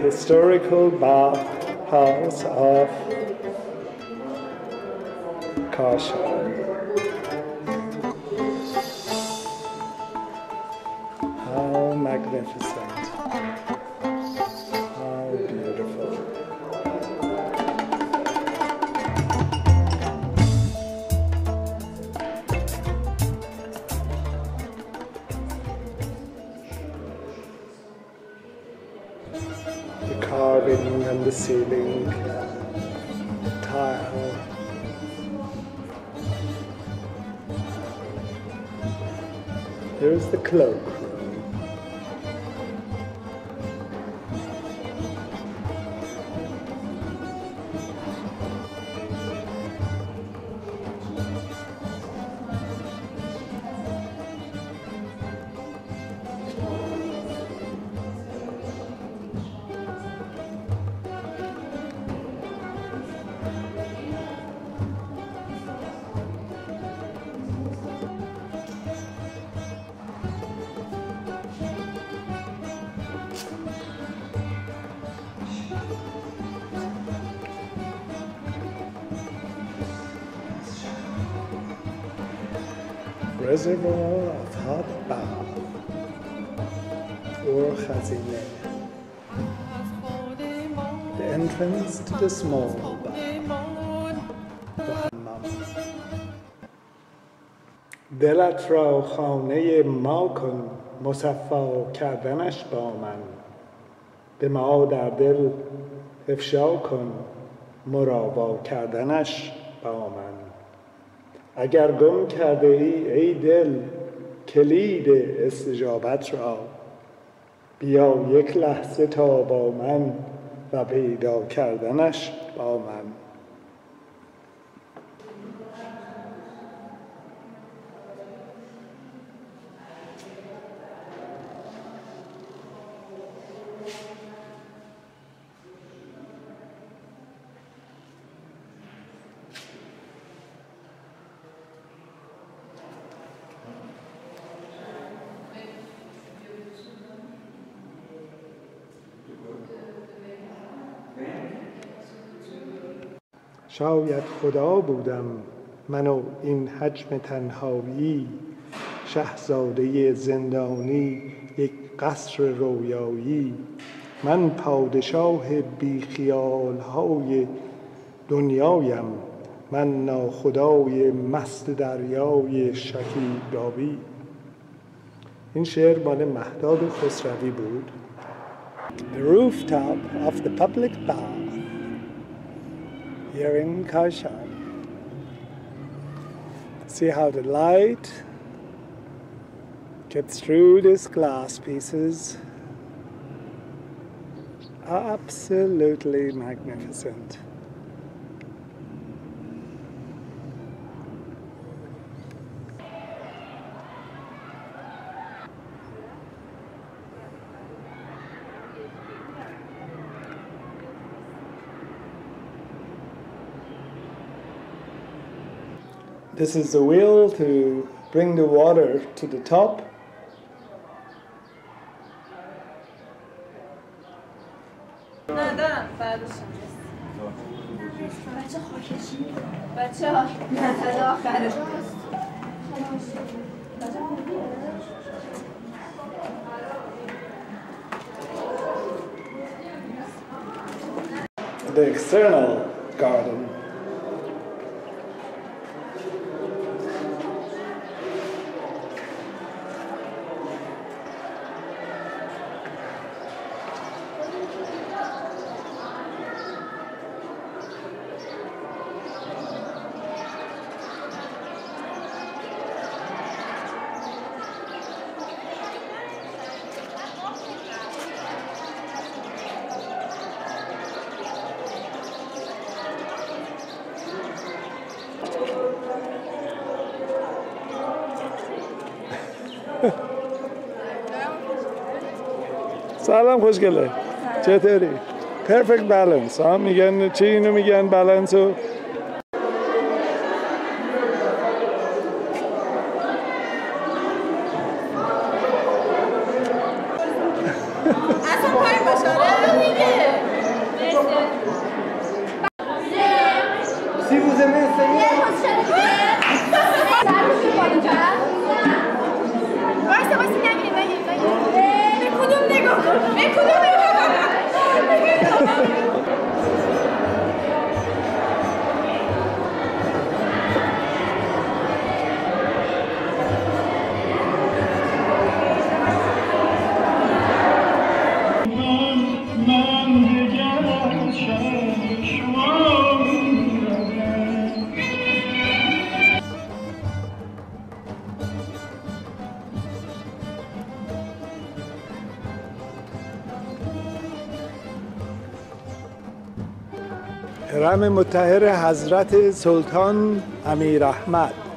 historical bathhouse of Kashan. How magnificent. Carving and the ceiling, tile. Here's the cloakroom. reservoir of hot bow or hazine. The entrance to the small دلت را خانه ما کن مصفا کردنش با من به ما در دل افشا کن مراوا کردنش با من اگر گم کرده ای ای دل کلید استجابت را. بیا یک لحظه تا با من و پیدا کردنش با من. شاید خدا بودم من و این حجم تنهایی شهزاده زندانی یک قصر رویایی. من پادشاه بی خیال های دنیایم من ناخدای مست دریای شکیبایی این شعر مال مهداد خسروی بود. The rooftop of the public bath here in Kashan. See how the light gets through these glass pieces. Absolutely magnificent. This is the wheel to bring the water to the top. The external garden. سلام خوشگله چطوری؟ پرفکت بالانس ها میگن چی اینو میگن بالانس و Você me ensinou. Ecco dove رم متحر حضرت سلطان امیر احمد.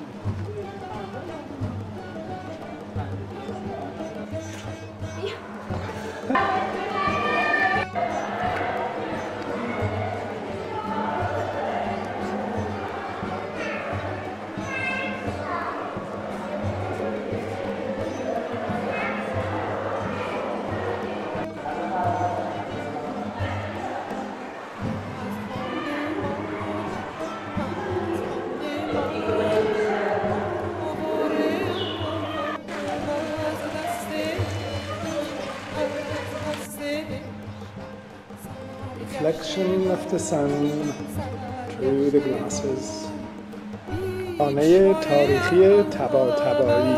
Reflection of the sun through the glasses خانه تاریخی تبا تبایی